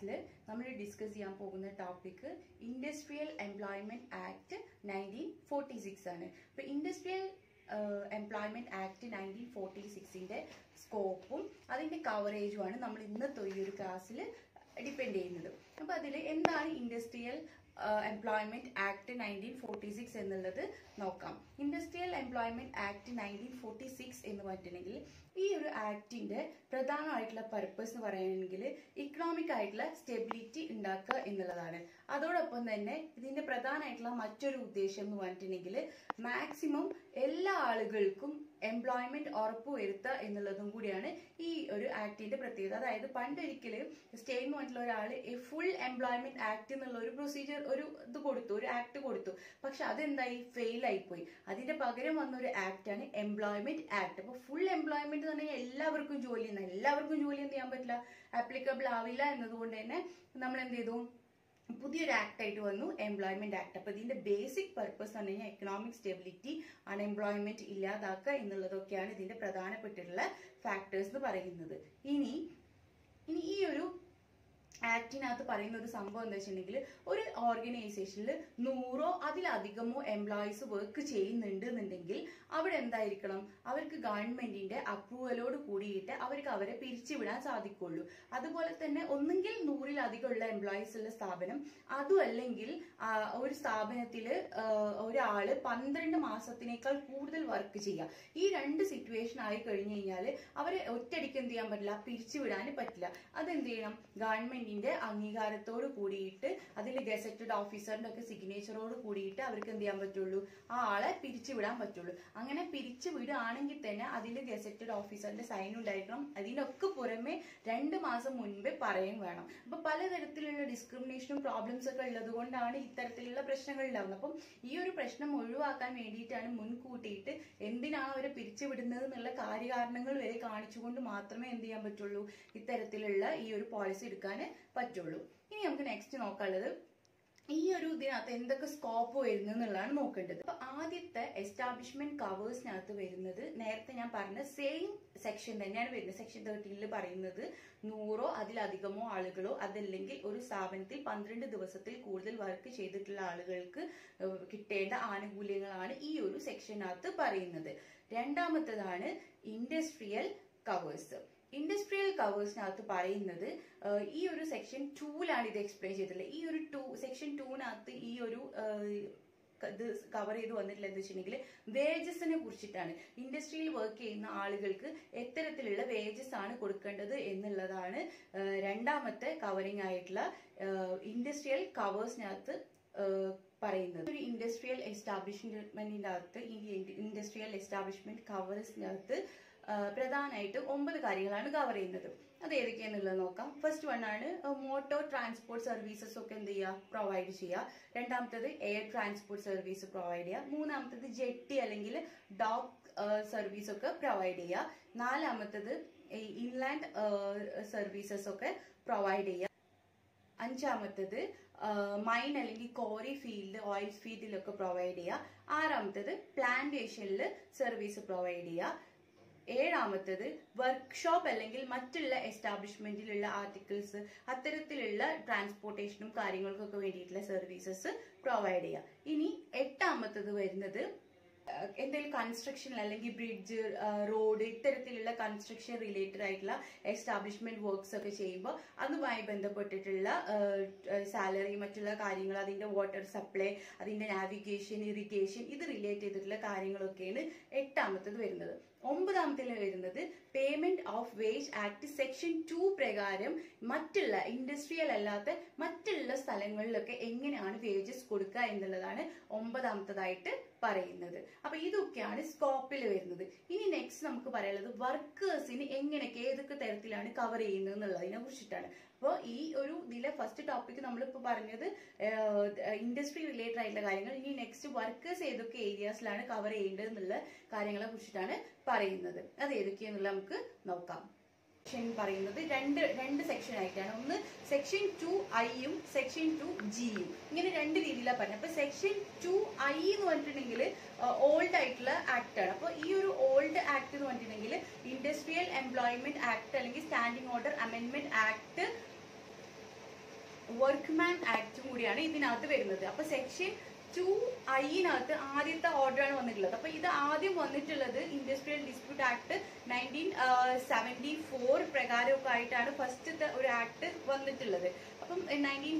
ക്ലാസ്സിൽ നമ്മൾ ഡിസ്കസ് ചെയ്യാൻ പോകുന്ന topic industrial employment act nineteen forty six ആണ് അപ്പോൾ industrial employment act nineteen forty സിക്സിന്റെ സ്കോപ്പും അതിന്റെ കവറേജുമാണ് നമ്മൾ ഇന്നത്തെ ഈ ഒരു ക്ലാസ്സിൽ ഡിപ്പെൻഡ് ചെയ്യുന്നത്. അപ്പോൾ അതിൽ എന്താണ് industrial employment act nineteen forty six എന്നുള്ളത് നോക്കാം. Industrial employment act nineteen forty six എന്ന് പറഞ്ഞിട്ടുണ്ടെങ്കിൽ ഈ ഒരു ആക്ടിന്റെ പ്രധാനമായിട്ടുള്ള പർപ്പസ് എന്ന് പറയുകയാണെങ്കിൽ ഇക്കണോമിക് ആയിട്ടുള്ള സ്റ്റെബിലിറ്റി ഉണ്ടാക്കുക എന്നുള്ളതാണ്. അതോടൊപ്പം തന്നെ ഇതിന്റെ പ്രധാനമായിട്ടുള്ള മറ്റൊരു ഉദ്ദേശം എന്ന് പറഞ്ഞിട്ടുണ്ടെങ്കിൽ മാക്സിമം എല്ലാ ആളുകൾക്കും എംപ്ലോയ്മെന്റ് ഉറപ്പുവരുത്തുക എന്നുള്ളതും കൂടിയാണ് ഈ ആക്ടിന്റെ പ്രത്യേകത. അതായത് പണ്ടൊരിക്കൽ സ്റ്റേ എന്ന് പറഞ്ഞിട്ടുള്ള ഒരാൾ ഫുൾ എംപ്ലോയ്മെന്റ് ആക്ട് എന്നുള്ള ഒരു പ്രൊസീജിയർ ഒരു ഇത് കൊടുത്തു ഒരു ആക്ട് കൊടുത്തു. പക്ഷെ അതെന്തായി? ഫെയിൽ ആയിപ്പോയി. അതിന്റെ പകരം വന്ന ഒരു ആക്ട് ആണ് എംപ്ലോയ്മെന്റ് ആക്ട് അപ്പൊ ഫുൾ എംപ്ലോയ്മെന്റ് എന്ന് പറഞ്ഞാൽ എല്ലാവർക്കും ജോലി ചെയ്യുന്ന എല്ലാവർക്കും ജോലി എന്ത് ചെയ്യാൻ പറ്റില്ല? ആപ്ലിക്കബിൾ ആവില്ല എന്നതുകൊണ്ട് തന്നെ നമ്മൾ എന്ത് ചെയ്തു? പുതിയൊരു ആക്ട് ആയിട്ട് വന്നു എംപ്ലോയ്മെന്റ് ആക്ട് അപ്പൊ ഇതിന്റെ ബേസിക് പർപ്പസ് എന്ന് പറഞ്ഞാൽ എക്കണോമിക് സ്റ്റെബിലിറ്റി അൺഎംപ്ലോയ്മെന്റ് ഇല്ലാതാക്കുക എന്നുള്ളതൊക്കെയാണ് ഇതിന്റെ പ്രധാനപ്പെട്ടിട്ടുള്ള ഫാക്ടേഴ്സ് എന്ന് പറയുന്നത്. ഇനി ഇനി ഈ ഒരു ആക്ടിനകത്ത് പറയുന്ന ഒരു സംഭവം എന്താ വെച്ചിട്ടുണ്ടെങ്കിൽ ഒരു ഓർഗനൈസേഷനിൽ നൂറോ അതിലധികമോ എംപ്ലോയീസ് വർക്ക് ചെയ്യുന്നുണ്ട് എന്നുണ്ടെങ്കിൽ അവിടെ എന്തായിരിക്കണം? അവർക്ക് ഗവൺമെന്റിന്റെ അപ്രൂവലോട് കൂടിയിട്ട് അവർക്ക് അവരെ പിരിച്ചുവിടാൻ സാധിക്കുള്ളൂ. അതുപോലെ തന്നെ ഒന്നുകിൽ നൂറിലധികമുള്ള എംപ്ലോയീസ് ഉള്ള സ്ഥാപനം അതും അല്ലെങ്കിൽ ഒരു സ്ഥാപനത്തിൽ ഒരാൾ പന്ത്രണ്ട് മാസത്തിനേക്കാൾ കൂടുതൽ വർക്ക് ചെയ്യുക. ഈ രണ്ട് സിറ്റുവേഷൻ ആയി കഴിഞ്ഞു കഴിഞ്ഞാൽ അവരെ ഒറ്റയടിക്ക് എന്ത് ചെയ്യാൻ പറ്റില്ല? പിരിച്ചുവിടാൻ പറ്റില്ല. അതെന്ത് ചെയ്യണം? ഗവൺമെന്റ് ഗവൺമെന്റിന്റെ അംഗീകാരത്തോട് കൂടിയിട്ട് അതിൽ ഗസറ്റഡ് ഓഫീസറിന്റെ ഒക്കെ സിഗ്നേച്ചറോട് കൂടിയിട്ട് അവർക്ക് എന്ത് ചെയ്യാൻ പറ്റുള്ളൂ? ആ ആളെ പിരിച്ചുവിടാൻ പറ്റുള്ളൂ. അങ്ങനെ പിരിച്ചു വിടുകയാണെങ്കിൽ തന്നെ അതിൽ ഗസറ്റഡ് ഓഫീസറിന്റെ സൈൻ ഉണ്ടായിരിക്കണം. അതിനൊക്കെ പുറമെ രണ്ട് മാസം മുൻപേ പറയും വേണം. അപ്പൊ പലതരത്തിലുള്ള ഡിസ്ക്രിമിനേഷനും പ്രോബ്ലംസ് ഒക്കെ ഉള്ളത് കൊണ്ടാണ് ഇത്തരത്തിലുള്ള പ്രശ്നങ്ങൾ ഉണ്ടാകുന്നത് അപ്പം ഈ ഒരു പ്രശ്നം ഒഴിവാക്കാൻ വേണ്ടിയിട്ടാണ് മുൻകൂട്ടിയിട്ട് എന്തിനാണ് അവരെ പിരിച്ചുവിടുന്നത് എന്നുള്ള കാര്യകാരണങ്ങൾ വരെ കാണിച്ചുകൊണ്ട് മാത്രമേ എന്ത് ചെയ്യാൻ പറ്റുള്ളൂ? ഇത്തരത്തിലുള്ള ഈ ഒരു പോളിസി എടുക്കാൻ പറ്റുള്ളൂ. ഇനി നമുക്ക് നെക്സ്റ്റ് നോക്കാനുള്ളത് ഈ ഒരു ഇതിനകത്ത് എന്തൊക്കെ സ്കോപ്പ് വരുന്നു എന്നുള്ളതാണ് നോക്കേണ്ടത്. അപ്പൊ ആദ്യത്തെ എസ്റ്റാബ്ലിഷ്മെന്റ് കവേഴ്സിനകത്ത് വരുന്നത് നേരത്തെ ഞാൻ പറഞ്ഞ സെയിം സെക്ഷൻ തന്നെയാണ് വരുന്നത്. സെക്ഷൻ തേർട്ടീനിൽ പറയുന്നത് നൂറോ അതിലധികമോ ആളുകളോ അതല്ലെങ്കിൽ ഒരു സ്ഥാപനത്തിൽ പന്ത്രണ്ട് ദിവസത്തിൽ കൂടുതൽ വർക്ക് ചെയ്തിട്ടുള്ള ആളുകൾക്ക് കിട്ടേണ്ട ആനുകൂല്യങ്ങളാണ് ഈ ഒരു സെക്ഷനകത്ത് പറയുന്നത്. രണ്ടാമത്തതാണ് ഇൻഡസ്ട്രിയൽ കവേഴ്സ് ഇൻഡസ്ട്രിയൽ കവേഴ്സിനകത്ത് പറയുന്നത് ഈ ഒരു സെക്ഷൻ ടൂലാണ് ഇത് എക്സ്പ്ലെയിൻ ചെയ്തിട്ടുള്ളത്. ഈ ഒരു ടൂ സെക്ഷൻ ടൂവിനകത്ത് ഈ ഒരു ഇത് കവർ ചെയ്ത് വന്നിട്ടില്ല എന്ന് വെച്ചിട്ടുണ്ടെങ്കിൽ വേജസിനെ കുറിച്ചിട്ടാണ്. ഇൻഡസ്ട്രിയിൽ വർക്ക് ചെയ്യുന്ന ആളുകൾക്ക് എത്തരത്തിലുള്ള വേജസ് ആണ് കൊടുക്കേണ്ടത് എന്നുള്ളതാണ് രണ്ടാമത്തെ കവറിംഗ് ആയിട്ടുള്ള ഇൻഡസ്ട്രിയൽ കവേഴ്സിനകത്ത് പറയുന്നത്. ഒരു ഇൻഡസ്ട്രിയൽ എസ്റ്റാബ്ലിഷ്മെന്റിന്റെ അകത്ത് ഈ ഇൻഡസ്ട്രിയൽ എസ്റ്റാബ്ലിഷ്മെന്റ് കവേഴ്സിനകത്ത് പ്രധാനമായിട്ട് ഒമ്പത് കാര്യങ്ങളാണ് കവർ ചെയ്യുന്നത്. അത് ഏതൊക്കെയാന്നുള്ളത് നോക്കാം. ഫസ്റ്റ് വൺ ആണ് മോട്ടോർ ട്രാൻസ്പോർട്ട് സർവീസസ് ഒക്കെ എന്ത് ചെയ്യുക പ്രൊവൈഡ് ചെയ്യുക രണ്ടാമത്തത് എയർ ട്രാൻസ്പോർട്ട് സർവീസ് പ്രൊവൈഡ് ചെയ്യുക മൂന്നാമത്തത് ജെട്ടി അല്ലെങ്കിൽ ഡോക്ക് സർവീസ് ഒക്കെ പ്രൊവൈഡ് ചെയ്യുക നാലാമത്തത് ഇൻലാൻഡ് സർവീസസ് ഒക്കെ പ്രൊവൈഡ് ചെയ്യുക അഞ്ചാമത്തത് മൈൻ അല്ലെങ്കിൽ കോറി ഫീൽഡ് ഓയിൽ ഫീൽഡിലൊക്കെ പ്രൊവൈഡ് ചെയ്യുക ആറാമത്തത് പ്ലാന്റേഷനിൽ സർവീസ് പ്രൊവൈഡ് ചെയ്യുക ഏഴാമത്തത് വർക്ക്ഷോപ്പ് അല്ലെങ്കിൽ മറ്റുള്ള എസ്റ്റാബ്ലിഷ്മെന്റിലുള്ള ആർട്ടിക്കിൾസ് അത്തരത്തിലുള്ള ട്രാൻസ്പോർട്ടേഷനും കാര്യങ്ങൾക്കൊക്കെ വേണ്ടിയിട്ടുള്ള സർവീസസ് പ്രൊവൈഡ് ചെയ്യുക. ഇനി എട്ടാമത്തത് വരുന്നത് എന്തെങ്കിലും കൺസ്ട്രക്ഷൻ അല്ലെങ്കിൽ ബ്രിഡ്ജ് റോഡ് ഇത്തരത്തിലുള്ള കൺസ്ട്രക്ഷൻ റിലേറ്റഡ് ആയിട്ടുള്ള എസ്റ്റാബ്ലിഷ്മെന്റ് വർക്ക്സ് ഒക്കെ ചെയ്യുമ്പോൾ അതുമായി ബന്ധപ്പെട്ടിട്ടുള്ള സാലറി മറ്റുള്ള കാര്യങ്ങൾ അതിന്റെ വാട്ടർ സപ്ലൈ അതിന്റെ നാവിഗേഷൻ ഇറിഗേഷൻ ഇത് റിലേറ്റ് ചെയ്തിട്ടുള്ള കാര്യങ്ങളൊക്കെയാണ് എട്ടാമത്തത് വരുന്നത്. ഒമ്പതാമത്തിൽ വരുന്നത് payment of wage act section two പ്രകാരം മറ്റുള്ള ഇൻഡസ്ട്രിയൽ അല്ലാത്ത മറ്റുള്ള സ്ഥലങ്ങളിലൊക്കെ എങ്ങനെയാണ് വേജസ് കൊടുക്കുക എന്നുള്ളതാണ് ഒമ്പതാമത്തതായിട്ട് പറയുന്നത്. അപ്പൊ ഇതൊക്കെയാണ് സ്കോപ്പിൽ വരുന്നത്. ഇനി നെക്സ്റ്റ് നമുക്ക് പറയാനുള്ളത് വർക്കേഴ്സിന് എങ്ങനെയൊക്കെ ഏതൊക്കെ തരത്തിലാണ് കവർ ചെയ്യുന്നത് എന്നുള്ളതിനെ കുറിച്ചിട്ടാണ്. അപ്പോൾ ഈ ഒരു ഇതിലെ ഫസ്റ്റ് ടോപ്പിക് നമ്മളിപ്പോൾ പറഞ്ഞത് ഇൻഡസ്ട്രി റിലേറ്റഡ് ആയിട്ടുള്ള കാര്യങ്ങൾ. ഇനി നെക്സ്റ്റ് വർക്കേഴ്സ് ഏതൊക്കെ ഏരിയാസിലാണ് കവർ ചെയ്യേണ്ടത് എന്നുള്ള കാര്യങ്ങളെ കുറിച്ചിട്ടാണ് പറയുന്നത്. അത് ഏതൊക്കെയാന്നുള്ള നമുക്ക് നോക്കാം. സെക്ഷൻ പറയുന്നത് രണ്ട് രണ്ട് സെക്ഷൻ ആയിട്ടാണ്. ഒന്ന് സെക്ഷൻ ടു ഐയും സെക്ഷൻ ടു ജിയും ഇങ്ങനെ രണ്ട് രീതിയിലാണ് പറഞ്ഞത്. അപ്പൊ സെക്ഷൻ ടു ഐ എന്ന് പറഞ്ഞിട്ടുണ്ടെങ്കിൽ ഓൾഡ് ആയിട്ടുള്ള ആക്ട് ആണ്. അപ്പോൾ ഈ ഒരു ഓൾഡ് ആക്ട് എന്ന് പറഞ്ഞിട്ടുണ്ടെങ്കിൽ ഇൻഡസ്ട്രിയൽ എംപ്ലോയ്മെന്റ് ആക്ട് അല്ലെങ്കിൽ standing order amendment act workman ആക്ടും കൂടിയാണ് ഇതിനകത്ത് വരുന്നത്. അപ്പൊ സെക്ഷൻ ടു ഐനകത്ത് ആദ്യത്തെ ഓർഡറാണ് വന്നിട്ടുള്ളത്. അപ്പൊ ഇത് ആദ്യം വന്നിട്ടുള്ളത് industrial dispute act nineteen seventy four പ്രകാരമൊക്കെ ആയിട്ടാണ് ഫസ്റ്റത്തെ ഒരു ആക്ട് വന്നിട്ടുള്ളത്. അപ്പം നയന്റീൻ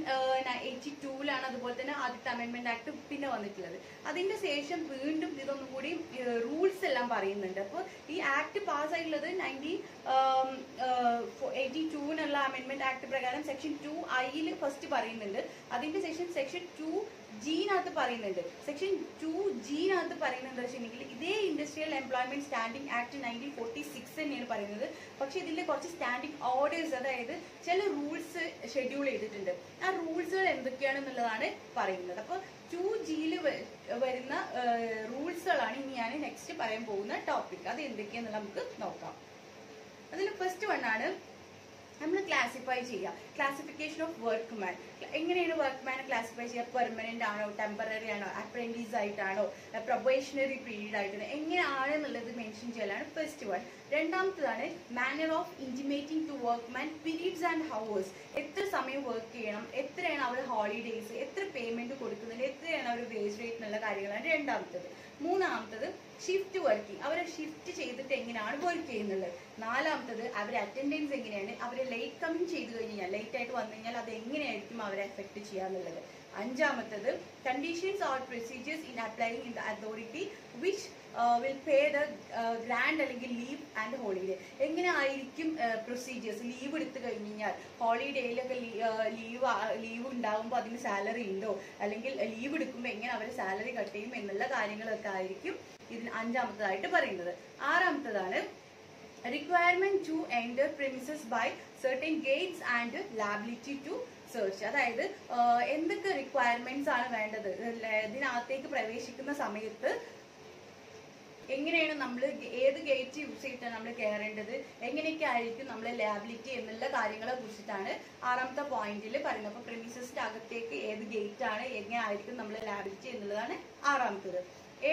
എയ്റ്റി ടൂവിലാണ് അതുപോലെ തന്നെ ആദ്യത്തെ അമെൻമെന്റ് ആക്ട് പിന്നെ വന്നിട്ടുള്ളത്. അതിന്റെ ശേഷം വീണ്ടും ഇതൊന്നും കൂടി റൂൾസ് എല്ലാം പറയുന്നുണ്ട്. അപ്പോൾ ഈ ആക്ട് പാസ്സായിട്ടുള്ളത് നയന്റീൻ എയ്റ്റി ടൂവിനുള്ള അമെൻമെന്റ് ആക്ട് പ്രകാരം സെക്ഷൻ ടു ഐയിൽ ഫസ്റ്റ് പറയുന്നുണ്ട്. അതിന്റെ ശേഷം സെക്ഷൻ ടു ജീനകത്ത് പറയുന്നുണ്ട്. സെക്ഷൻ ടു ജീനകത്ത് പറയുന്നത് എന്താ വെച്ചിട്ടുണ്ടെങ്കിൽ ഇതേ industrial employment standing act nineteen forty six തന്നെയാണ് പറയുന്നത്. പക്ഷേ ഇതിന്റെ കുറച്ച് സ്റ്റാൻഡിങ് ഓർഡേഴ്സ് അതായത് ചില റൂൾസ് ഷെഡ്യൂൾ ചെയ്തിട്ടുണ്ട്. ആ റൂൾസുകൾ എന്തൊക്കെയാണെന്നുള്ളതാണ് പറയുന്നത്. അപ്പോൾ ടു ജിയിൽ വരുന്ന റൂൾസുകളാണ് ഇനി ഞാൻ നെക്സ്റ്റ് പറയാൻ പോകുന്ന ടോപ്പിക് അത് എന്തൊക്കെയാണെന്നുള്ള നമുക്ക് നോക്കാം. അതിൽ ഫസ്റ്റ് വൺ ആണ് നമ്മൾ ക്ലാസിഫൈ ചെയ്യുക. ക്ലാസിഫിക്കേഷൻ ഓഫ് വർക്ക്മാൻ എങ്ങനെയാണ് വർക്ക്മാനെ ക്ലാസിഫൈ ചെയ്യുക? പെർമനന്റ് ആണോ? ടെമ്പററി ആണോ? അപ്രന്റീസ് ആയിട്ടാണോ? പ്രൊബേഷണറി പീരീഡ് ആയിട്ടാണോ? എങ്ങനെയാണ് എന്നുള്ളത് മെൻഷൻ ചെയ്യലാണ് first one രണ്ടാമത്തതാണ് manner of intimating to workman periods and hours എത്ര സമയം വർക്ക് ചെയ്യണം? എത്രയാണ് അവർ ഹോളിഡേയ്സ് എത്ര പേയ്മെന്റ് കൊടുക്കുന്നുണ്ട്? എത്രയാണ് അവർ വേസ്റ്റ് റേറ്റ് എന്നുള്ള കാര്യങ്ങളാണ് രണ്ടാമത്തത്. മൂന്നാമത്തത് ഷിഫ്റ്റ് വർക്കിംഗ് അവരെ ഷിഫ്റ്റ് ചെയ്തിട്ട് എങ്ങനെയാണ് വർക്ക് ചെയ്യുന്നത്? നാലാമത്തത് അവരെ അറ്റൻഡൻസ് എങ്ങനെയാണ്? അവരെ ലേറ്റ് കമ്മിങ് ചെയ്തു കഴിഞ്ഞാൽ ലേറ്റ് ആയിട്ട് വന്നു കഴിഞ്ഞാൽ അത് എങ്ങനെയായിരിക്കും അവരെ എഫക്ട് ചെയ്യാന്നുള്ളത് അഞ്ചാമത്തത് conditions or procedures in applying in the authority which will pay the grand അല്ലെങ്കിൽ ലീവ് ആൻഡ് ഹോളിഡേ എങ്ങനെ ആയിരിക്കും പ്രൊസീജിയേഴ്സ് ലീവ് എടുത്തു കഴിഞ്ഞാൽ ഹോളിഡേയിലൊക്കെ ലീവ് ലീവ് ഉണ്ടാകുമ്പോൾ അതിന് സാലറി ഉണ്ടോ? അല്ലെങ്കിൽ ലീവ് എടുക്കുമ്പോൾ എങ്ങനെ അവർ സാലറി കട്ട് ചെയ്യും എന്നുള്ള കാര്യങ്ങളൊക്കെ ആയിരിക്കും ഇതിന് അഞ്ചാമത്തതായിട്ട് പറയുന്നത്. ആറാമത്തതാണ് requirement to enter premises by certain gates and liability to search അതായത് ആഹ് എന്തൊക്കെ റിക്വയർമെന്റ്സ് ആണ് വേണ്ടത്? ഇതിനകത്തേക്ക് പ്രവേശിക്കുന്ന സമയത്ത് എങ്ങനെയാണ് നമ്മൾ ഏത് ഗേറ്റ് യൂസ് ചെയ്തിട്ടാണ് നമ്മൾ കയറേണ്ടത്? എങ്ങനെയൊക്കെ ആയിരിക്കും നമ്മൾ ലാബിലിറ്റി എന്നുള്ള കാര്യങ്ങളെ കുറിച്ചിട്ടാണ് ആറാമത്തെ പോയിന്റിൽ പറയുന്നത്. അപ്പൊ പ്രിമിസസിന്റെ അകത്തേക്ക് ഏത് ഗേറ്റ് ആണ് എങ്ങനെ ആയിരിക്കും നമ്മൾ ലാബിലിറ്റി എന്നുള്ളതാണ് ആറാമത്തത്.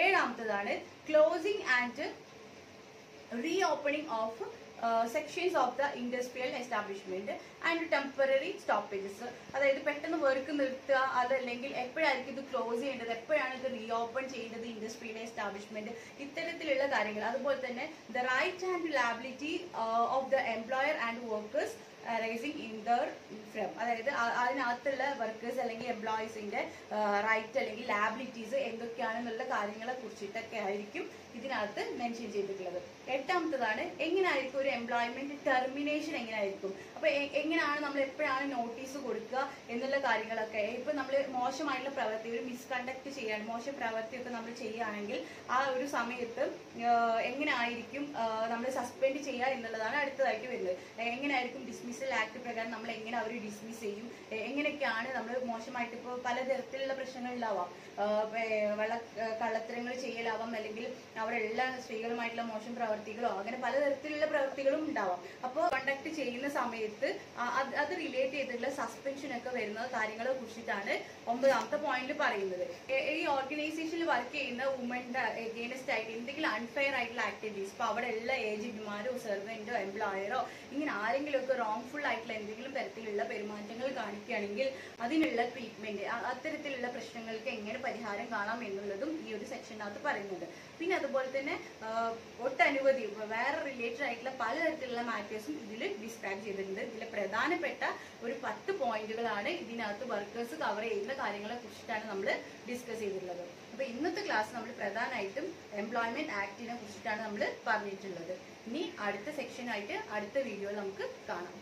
ഏഴാമത്തതാണ് closing and reopening of sections of the industrial establishment and temporary stoppages അതായത് പെട്ടെന്ന് വർക്ക് നിർത്തുക അതല്ലെങ്കിൽ എപ്പോഴായിരിക്കും ഇത് ക്ലോസ് ചെയ്യേണ്ടത് എപ്പോഴാണ് ഇത് റീ ഓപ്പൺ ചെയ്യേണ്ടത് ഇൻഡസ്ട്രിയിലെ എസ്റ്റാബ്ലിഷ്മെന്റ് ഇത്തരത്തിലുള്ള കാര്യങ്ങൾ. അതുപോലെ തന്നെ the right and liability of the employer and workers rising in their from അതായത് അതിനകത്തുള്ള വർക്കേഴ്സ് അല്ലെങ്കിൽ എംപ്ലോയീസിന്റെ റൈറ്റ് അല്ലെങ്കിൽ ലാബിലിറ്റീസ് എന്തൊക്കെയാണെന്നുള്ള കാര്യങ്ങളെ കുറിച്ചിട്ടൊക്കെ ആയിരിക്കും ഇതിനകത്ത് മെൻഷൻ ചെയ്തിട്ടുള്ളത്. എട്ടാമത്തതാണ് എങ്ങനെയായിരിക്കും ഒരു എംപ്ലോയ്മെന്റ് ടെർമിനേഷൻ എങ്ങനെയായിരിക്കും? അപ്പൊ എങ്ങനെയാണ് നമ്മൾ എപ്പോഴാണ് നോട്ടീസ് കൊടുക്കുക എന്നുള്ള കാര്യങ്ങളൊക്കെ. ഇപ്പൊ നമ്മൾ മോശമായിട്ടുള്ള പ്രവൃത്തി ഒരു മിസ്കണ്ടക്ട് ചെയ്യാൻ മോശം പ്രവൃത്തിയൊക്കെ നമ്മൾ ചെയ്യുകയാണെങ്കിൽ ആ ഒരു സമയത്ത് എങ്ങനെയായിരിക്കും നമ്മൾ സസ്പെൻഡ് ചെയ്യുക എന്നുള്ളതാണ് അടുത്തതായിട്ട് വരുന്നത്. എങ്ങനെയായിരിക്കും എങ്ങനെയായിരിക്കും ഡിസ്മിസൽ ആക്ട് പ്രകാരം നമ്മൾ എങ്ങനെ അവർ ഡിസ്മിസ് ചെയ്യും? എങ്ങനെയൊക്കെയാണ് നമ്മൾ മോശമായിട്ട് ഇപ്പോൾ പലതരത്തിലുള്ള പ്രശ്നങ്ങൾ ഉണ്ടാവാം ആഹ് വള കള്ളത്തരങ്ങൾ ചെയ്യലാവാം. അല്ലെങ്കിൽ അവരെല്ലാം സ്ത്രീകളുമായിട്ടുള്ള മോശം പ്രവർത്തികളോ അങ്ങനെ പലതരത്തിലുള്ള പ്രവർത്തികളും ഉണ്ടാവാം. അപ്പോൾ കണ്ടക്ട് ചെയ്യുന്ന സമയത്ത് അത് റിലേറ്റ് ചെയ്തിട്ടുള്ള സസ്പെൻഷൻ ഒക്കെ വരുന്ന കാര്യങ്ങളെ കുറിച്ചിട്ടാണ് ഒമ്പതാമത്തെ പോയിന്റ് പറയുന്നത്. ഈ ഓർഗനൈസേഷനിൽ വർക്ക് ചെയ്യുന്ന വുമന്റെ എഗെയിൻസ്റ്റ് ആയിട്ട് എന്തെങ്കിലും അൺഫെയർ ആയിട്ടുള്ള ആക്ടിവിറ്റീസ് ഇപ്പൊ അവിടെ ഉള്ള ഏജന്റുമാരോ സെർവന്റോ എംപ്ലോയറോ ഇങ്ങനെ ആരെങ്കിലും ഒക്കെ റോങ്ഫുൾ ആയിട്ടുള്ള എന്തെങ്കിലും തരത്തിലുള്ള പെരുമാറ്റങ്ങൾ കാണിക്കുകയാണെങ്കിൽ അതിനുള്ള ട്രീറ്റ്മെന്റ് അത്തരത്തിലുള്ള പ്രശ്നങ്ങൾക്ക് എങ്ങനെ പരിഹാരം കാണാം എന്നുള്ളതും ഈ ഒരു സെക്ഷനകത്ത് പറയുന്നുണ്ട്. പിന്നെ അതുപോലെ തന്നെ ഒട്ടനവധി വേറെ റിലേറ്റഡ് ആയിട്ടുള്ള പലതരത്തിലുള്ള മാറ്റേഴ്സും ഇതിൽ ഡിസ്ക്രൈബ് ചെയ്തിട്ടുണ്ട്. ഇതിലെ പ്രധാനപ്പെട്ട ഒരു പത്ത് പോയിന്റുകളാണ് ഇതിനകത്ത് വർക്കേഴ്സ് കവർ ചെയ്യുന്ന കാര്യങ്ങളെ കുറിച്ചിട്ടാണ് നമ്മൾ ഡിസ്കസ് ചെയ്തിട്ടുള്ളത്. അപ്പൊ ഇന്നത്തെ ക്ലാസ് നമ്മൾ പ്രധാനമായിട്ടും എംപ്ലോയ്മെന്റ് ആക്ടിനെ കുറിച്ചിട്ടാണ് നമ്മൾ പറഞ്ഞിട്ടുള്ളത്. ഇനി അടുത്ത സെക്ഷനായിട്ട് അടുത്ത വീഡിയോ നമുക്ക് കാണാം.